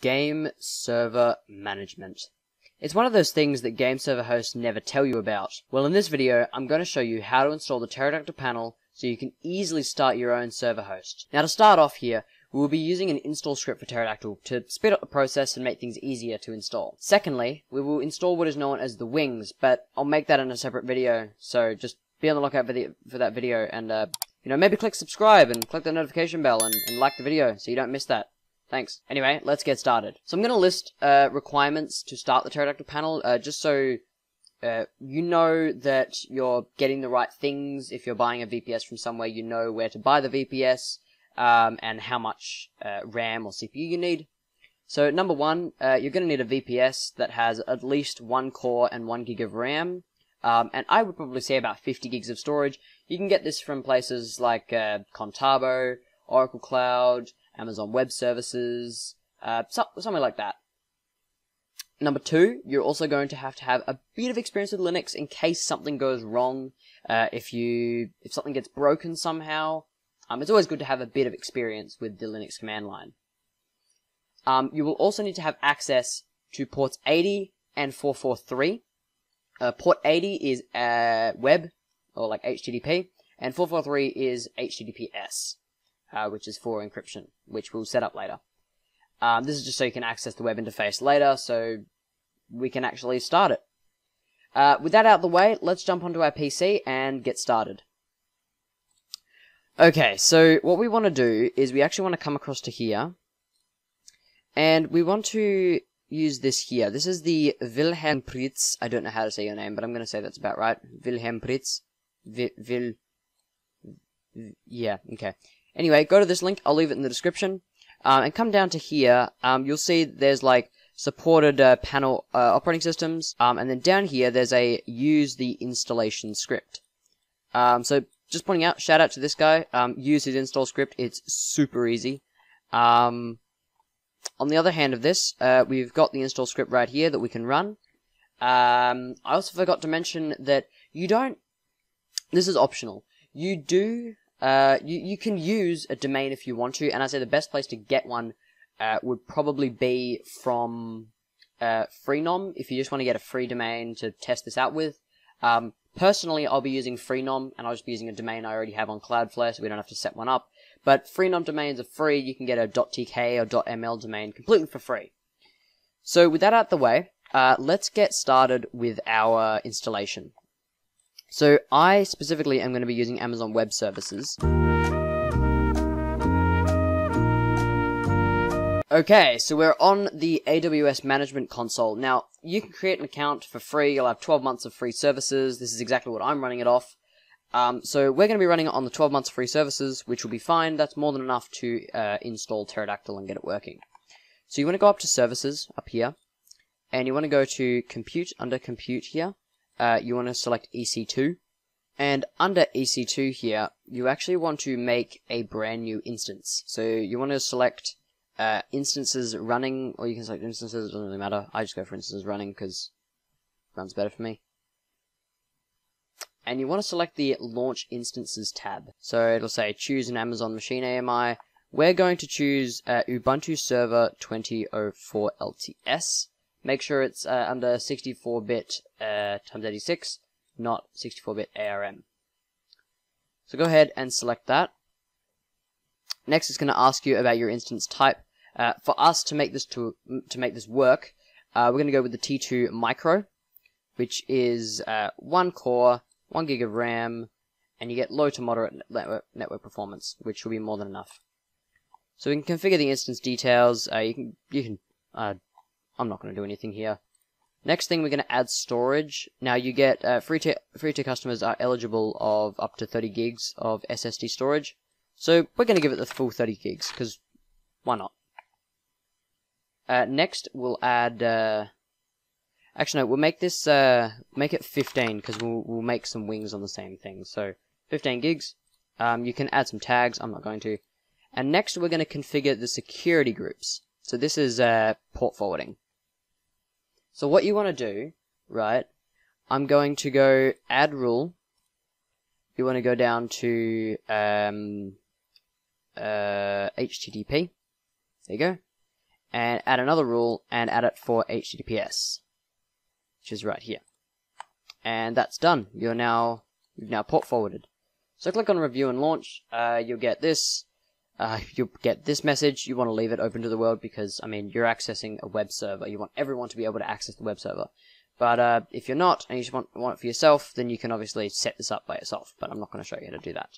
Game server management. It's one of those things that game server hosts never tell you about. Well, in this video, I'm going to show you how to install the Pterodactyl panel so you can easily start your own server host. Now, to start off here, we will be using an install script for Pterodactyl to speed up the process and make things easier to install. Secondly, we will install what is known as the wings, but I'll make that in a separate video, so just be on the lookout for, the, for that video and, uh, you know, maybe click subscribe and click the notification bell and, and like the video so you don't miss that. Thanks. Anyway, let's get started. So I'm going to list uh, requirements to start the pterodactyl panel, uh, just so uh, you know that you're getting the right things. If you're buying a VPS from somewhere, you know where to buy the VPS um, and how much uh, RAM or CPU you need. So number one, uh, you're going to need a VPS that has at least one core and one gig of RAM. Um, and I would probably say about 50 gigs of storage. You can get this from places like uh, Contabo, Oracle Cloud, Amazon Web Services, uh, so, something like that. Number two, you're also going to have to have a bit of experience with Linux in case something goes wrong. Uh, if you if something gets broken somehow, um, it's always good to have a bit of experience with the Linux command line. Um, you will also need to have access to ports 80 and 443. Uh, port 80 is uh, web or like HTTP, and 443 is HTTPS uh, which is for encryption, which we'll set up later. Um, this is just so you can access the web interface later, so we can actually start it. Uh, with that out of the way, let's jump onto our PC and get started. Okay, so what we want to do is we actually want to come across to here, and we want to use this here. This is the Wilhelm Prytz. I don't know how to say your name, but I'm going to say that's about right. Wilhelm Prytz. Vil, Vil, yeah, okay. Anyway, go to this link. I'll leave it in the description. Um, and come down to here. Um, you'll see there's like supported uh, panel uh, operating systems. Um, and then down here, there's a use the installation script. Um, so just pointing out, shout out to this guy. Um, use his install script. It's super easy. Um, on the other hand of this, uh, we've got the install script right here that we can run. I also forgot to mention that you don't. This is optional. You do uh, you, you can use a domain if you want to, and I say the best place to get one uh, would probably be from uh, Freenom if you just want to get a free domain to test this out with. Um, personally, I'll be using Freenom, and I'll just be using a domain I already have on Cloudflare, so we don't have to set one up. But Freenom domains are free. You can get a .tk or .ml domain completely for free. So with that out the way, uh, let's get started with our installation. So I specifically am going to be using Amazon Web Services. Okay, so we're on the AWS Management Console. Now, you can create an account for free. You'll have 12 months of free services. This is exactly what I'm running it off. Um, so we're going to be running it on the 12 months of free services, which will be fine. That's more than enough to uh, install Pterodactyl and get it working. So you want to go up to Services, up here, and you want to go to Compute, under Compute here, uh, you want to select EC2. And under EC2 here, you actually want to make a brand new instance. So you want to select uh, instances running, or you can select instances, it doesn't really matter. I just go for instances running because runs better for me. And you want to select the Launch Instances tab. So it'll say choose an Amazon Machine AMI. We're going to choose uh, Ubuntu Server 2004 LTS. Make sure it's uh, under 64-bit uh, times 86, not 64-bit ARM. So go ahead and select that. Next, it's going to ask you about your instance type. Uh, for us to make this to to make this work, uh, we're going to go with the T2 Micro, which is uh, one core, one gig of RAM, and you get low to moderate network, network performance, which will be more than enough. So we can configure the instance details. Uh, you can you can uh, I'm not going to do anything here. Next thing, we're going to add storage. Now, you get uh, free tier free tier customers are eligible of up to 30 gigs of SSD storage. So we're going to give it the full 30 gigs because why not? Uh, next, we'll add. Uh, actually, no, we'll make this uh, make it 15 because we'll we'll make some wings on the same thing. So 15 gigs. Um, you can add some tags. I'm not going to. And next, we're going to configure the security groups. So this is uh, port forwarding. So what you want to do, right, I'm going to go add rule. You want to go down to um, uh, HTTP. There you go. and add another rule and add it for HTTPS, which is right here. And that's done. You're now you've now port forwarded. So click on review and launch. Uh, you'll get this. Uh, you'll get this message. You want to leave it open to the world because I mean you're accessing a web server. You want everyone to be able to access the web server. But uh, if you're not and you just want, want it for yourself, then you can obviously set this up by yourself. But I'm not going to show you how to do that.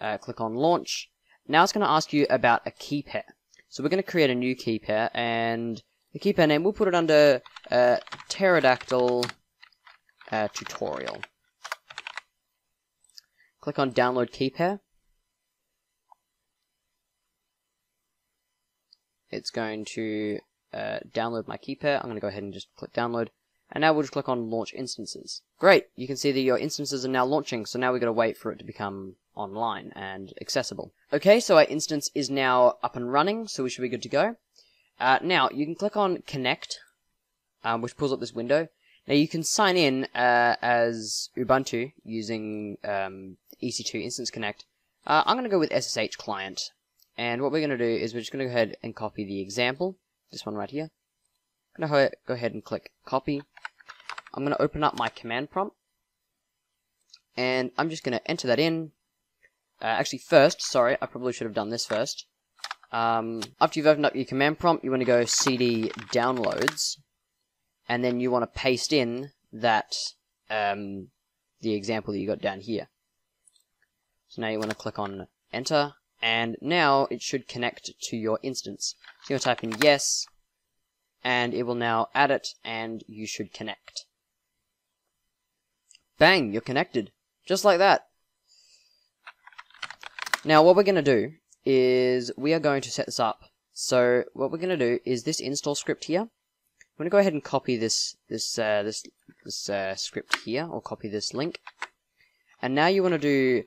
Uh, click on launch. Now it's going to ask you about a key pair. So we're going to create a new key pair, and the key pair name, we'll put it under uh, Pterodactyl uh, Tutorial. Click on Download Key Pair. It's going to uh, download my key pair. I'm going to go ahead and just click Download. And now we'll just click on Launch Instances. Great! You can see that your instances are now launching, so now we've got to wait for it to become online and accessible. Okay, so our instance is now up and running, so we should be good to go. Uh, now, you can click on Connect, um, which pulls up this window. Now, you can sign in uh, as Ubuntu using um, EC2 Instance Connect. Uh, I'm going to go with SSH Client. And what we're going to do is we're just going to go ahead and copy the example, this one right here. I'm going to go ahead and click Copy. I'm going to open up my command prompt. And I'm just going to enter that in. Uh, actually, first, sorry, I probably should have done this first. Um, after you've opened up your command prompt, you want to go cd downloads, and then you want to paste in that um, the example that you got down here. So now you want to click on enter, and now it should connect to your instance. So you're type in yes, and it will now add it, and you should connect. Bang, you're connected. Just like that. Now, what we're going to do is we are going to set this up. So, what we're going to do is this install script here. I'm going to go ahead and copy this this uh, this this uh, script here, or copy this link. And now you want to do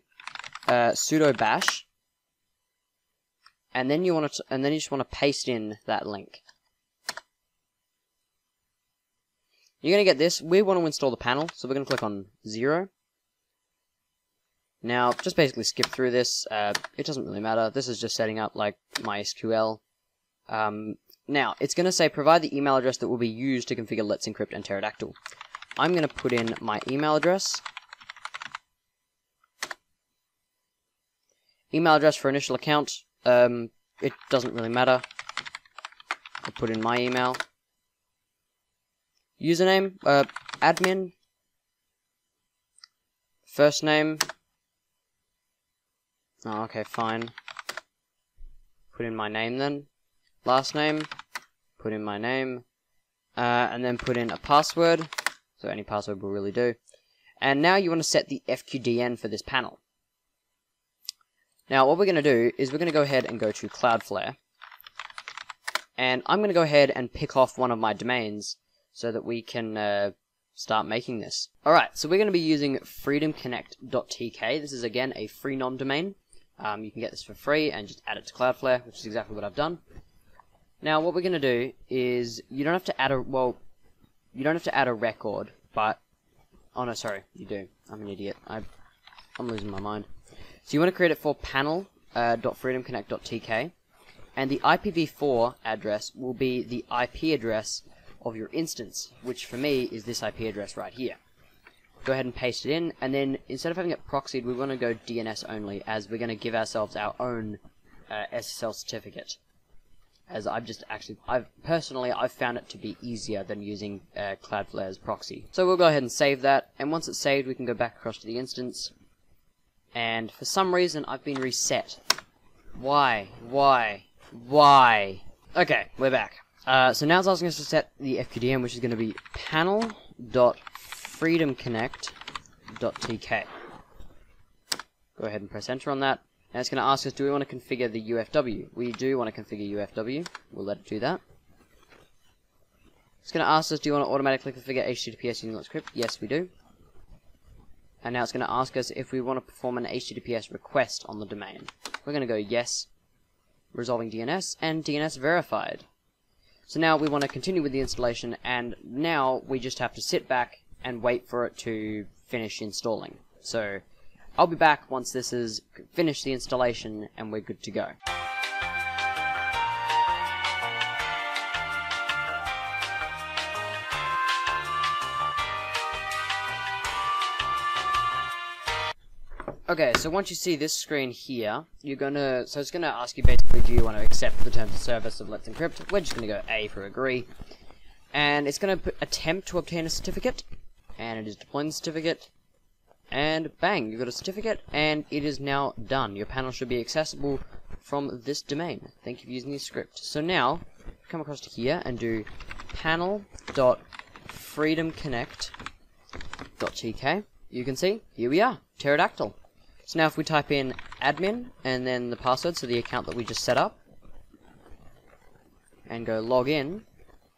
uh, sudo bash, and then you want to, and then you just want to paste in that link. You're going to get this. We want to install the panel, so we're going to click on zero. Now, just basically skip through this. Uh, it doesn't really matter. This is just setting up, like, MySQL. Um, now, it's going to say provide the email address that will be used to configure Let's Encrypt and Pterodactyl. I'm going to put in my email address. Email address for initial account. Um, it doesn't really matter. I'll put in my email. Username, uh, admin. First name, Oh, okay, fine. Put in my name then. Last name. Put in my name. Uh, and then put in a password. So any password will really do. And now you want to set the FQDN for this panel. Now what we're going to do is we're going to go ahead and go to Cloudflare. And I'm going to go ahead and pick off one of my domains so that we can uh, start making this. Alright, so we're going to be using freedomconnect.tk. This is again a Freenom domain. Um, you can get this for free and just add it to Cloudflare, which is exactly what I've done. Now, what we're going to do is you don't have to add a well, you don't have to add a record, but oh no, sorry, you do. I'm an idiot. I, I'm losing my mind. So you want to create it for panel.freedomconnect.tk, uh, and the IPv4 address will be the IP address of your instance, which for me is this IP address right here go ahead and paste it in, and then instead of having it proxied, we want to go DNS only, as we're going to give ourselves our own uh, SSL certificate. As I've just actually, I've personally, I've found it to be easier than using uh, Cloudflare's proxy. So we'll go ahead and save that, and once it's saved, we can go back across to the instance. And for some reason, I've been reset. Why? Why? Why? Okay, we're back. Uh, so now it's asking us to set the FQDN, which is going to be panel dot freedomconnect.tk. Go ahead and press enter on that. And it's going to ask us, do we want to configure the UFW? We do want to configure UFW. We'll let it do that. It's going to ask us, do you want to automatically configure HTTPS using Let's Yes, we do. And now it's going to ask us if we want to perform an HTTPS request on the domain. We're going to go yes, resolving DNS, and DNS verified. So now we want to continue with the installation, and now we just have to sit back and wait for it to finish installing. So I'll be back once this is finished the installation and we're good to go. Okay, so once you see this screen here, you're gonna, so it's gonna ask you basically, do you want to accept the terms of service of Let's Encrypt? We're just gonna go A for agree. And it's gonna attempt to obtain a certificate, and it is deploying the certificate, and bang, you've got a certificate, and it is now done. Your panel should be accessible from this domain. Thank you for using this script. So now, come across to here and do panel.freedomconnect.tk. You can see, here we are, pterodactyl. So now if we type in admin and then the password, so the account that we just set up, and go log in,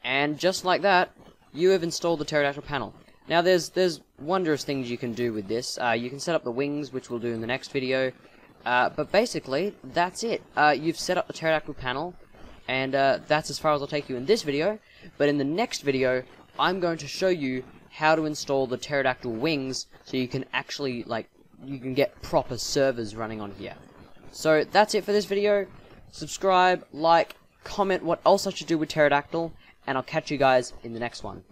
and just like that, you have installed the pterodactyl panel. Now there's there's wondrous things you can do with this. Uh, you can set up the wings, which we'll do in the next video. Uh, but basically, that's it. Uh, you've set up the pterodactyl panel, and uh, that's as far as I'll take you in this video. But in the next video, I'm going to show you how to install the pterodactyl wings, so you can actually like you can get proper servers running on here. So that's it for this video. Subscribe, like, comment what else I should do with pterodactyl, and I'll catch you guys in the next one.